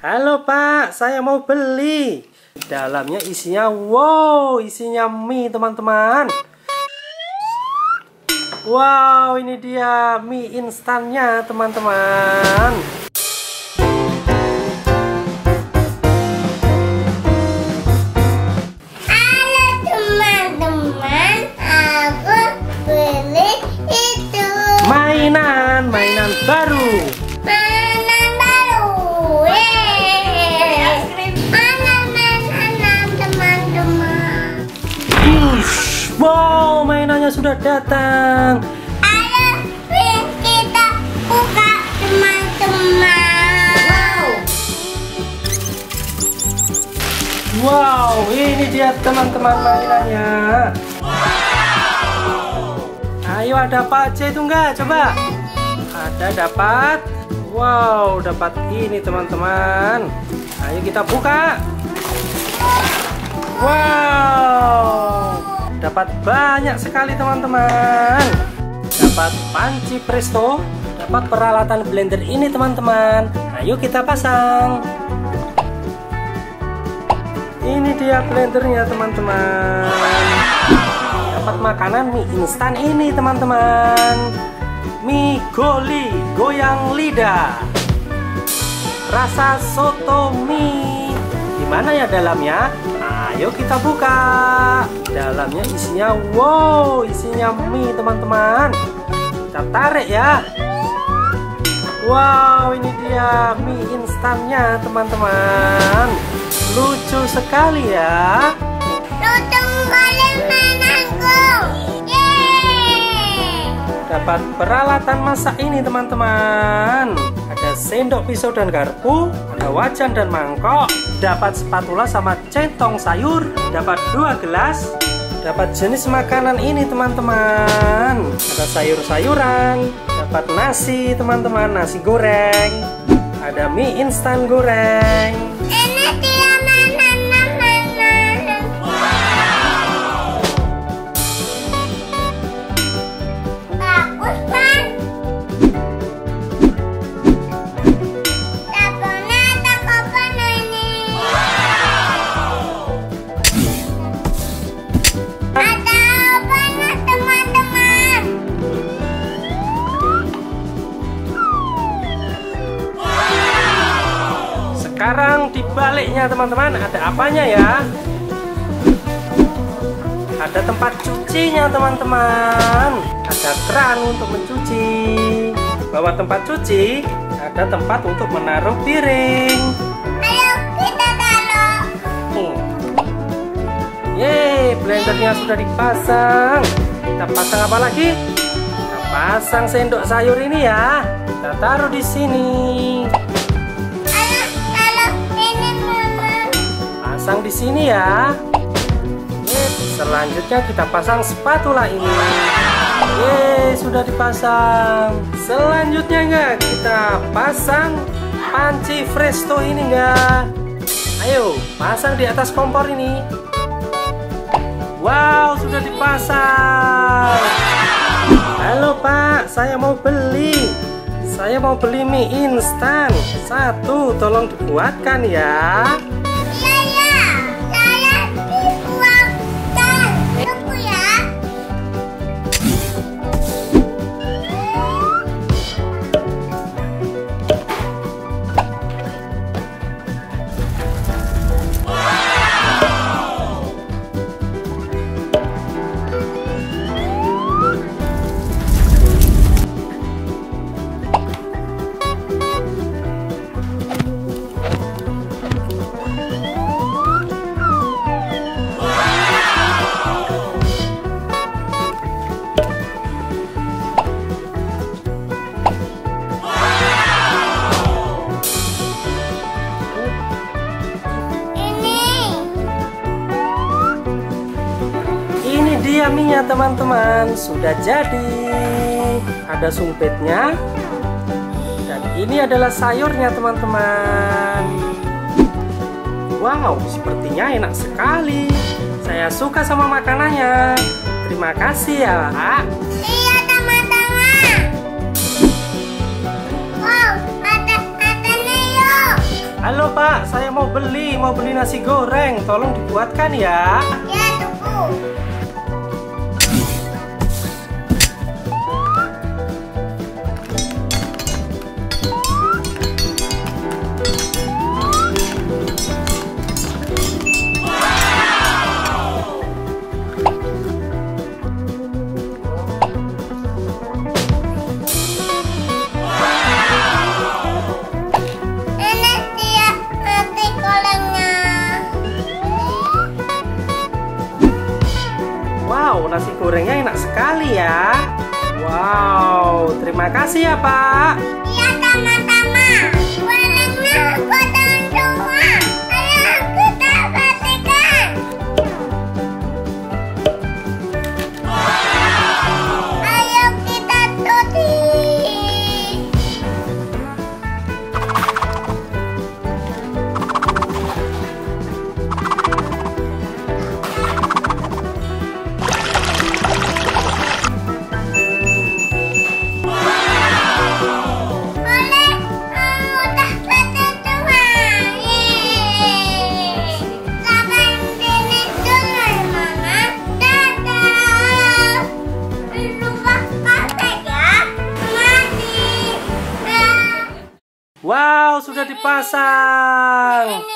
Halo Pak, saya mau beli. Dalamnya isinya wow, isinya mie teman-teman. Wow, ini dia mie instannya teman-teman. Halo teman-teman, aku beli itu Mainan, mainan baru. Wow, mainannya sudah datang. Ayo kita buka teman-teman. Wow, ini dia teman-teman mainannya. Ayo ada apa aja itu enggak? Coba. Ada dapat. Wow, dapat ini teman-teman. Ayo kita buka. Wow. Dapat banyak sekali teman-teman. Dapat panci presto, dapat peralatan blender ini teman-teman. Ayo kita pasang. Ini dia blendernya teman-teman. Dapat makanan mie instan ini teman-teman. Mie goli goyang lidah. Rasa soto mie. Gimana ya dalamnya? Ayo kita buka. Dalamnya isinya wow, isinya mie teman-teman. Kita tarik ya. Wow, ini dia mie instannya teman-teman. Lucu sekali ya. Lucu kali mainanku. Yeay. Dapat peralatan masak ini teman-teman. Ada sendok, pisau dan garpu, ada wajan dan mangkok, dapat spatula sama centong sayur, dapat dua gelas, dapat jenis makanan ini teman-teman. Ada sayur-sayuran, dapat nasi teman-teman, nasi goreng, ada mie instan goreng. Sekarang di baliknya teman-teman ada apanya ya? Ada tempat cucinya teman-teman. Ada keran untuk mencuci. Bawah tempat cuci ada tempat untuk menaruh piring. Ayo kita taruh. Yeay, blendernya sudah dipasang. Kita pasang apa lagi? Kita pasang sendok sayur ini ya. Kita taruh di sini. Pasang di sini ya. Selanjutnya kita pasang spatula ini. Yeay, sudah dipasang. Selanjutnya enggak kita pasang panci presto ini enggak. Ayo, pasang di atas kompor ini. Wow, sudah dipasang. Halo Pak, saya mau beli. Saya mau beli mie instan. Satu, tolong dibuatkan ya. dia mie teman-teman. Sudah jadi. Ada sumpitnya. Dan ini adalah sayurnya teman-teman. Wow sepertinya enak sekali. Saya suka sama makanannya. Terima kasih ya Pak halo Pak. Saya mau beli mau beli nasi goreng. Tolong dibuatkan ya. Ya tunggu. nasi gorengnya enak sekali ya. Wow, terima kasih ya Pak. Iya sama-sama. Wow, sudah dipasang.